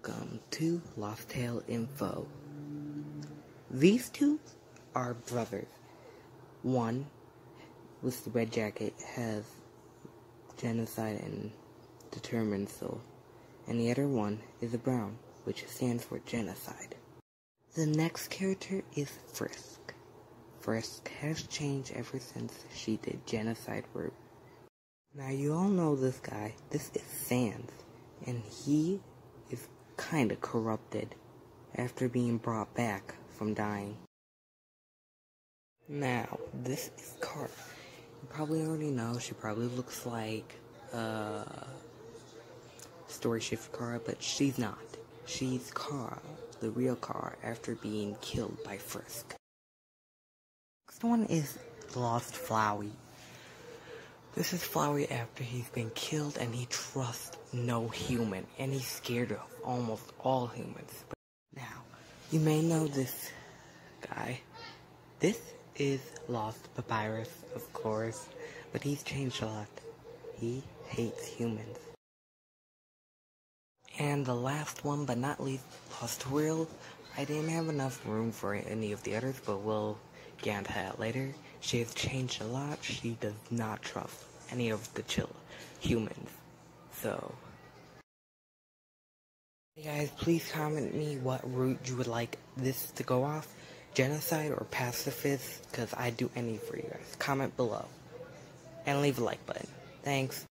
Welcome to Lost Info. These two are brothers. One, with the red jacket, has genocide and determined soul. And the other one is a brown, which stands for genocide. The next character is Frisk. Frisk has changed ever since she did genocide work. Now you all know this guy. This is Sans. And he kinda corrupted after being brought back from dying. Now, this is Chara. You probably already know she probably looks like uh story shift Chara, but she's not. She's Chara, the real Chara, after being killed by Frisk. Next one is Lost Flowey. This is Flowey after he's been killed and he trusts no human and he's scared of almost all humans. Now, you may know this guy. This is Lost Papyrus, of course, but he's changed a lot. He hates humans. And the last one, but not least, Lost World. I didn't have enough room for any of the others, but we'll into later. She has changed a lot. She does not trust any of the chill humans. So, hey guys, please comment me what route you would like this to go off. Genocide or pacifist, because I'd do any for you guys. Comment below. And leave a like button. Thanks.